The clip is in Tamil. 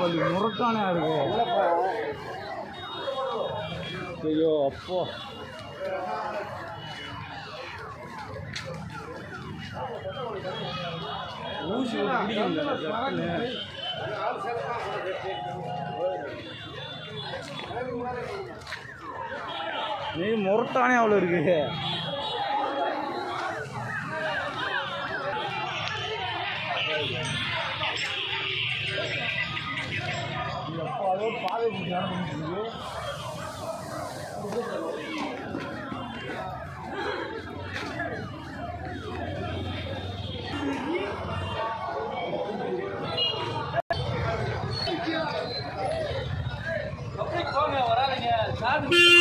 கொஞ்சம் முறுக்கானே இருக்கு ஐயோ அப்போ ஊசி பிடிக்கும் நீ முரட்டானே அவ்வளோ இருக்கு. எப்போ பாதை Yeah.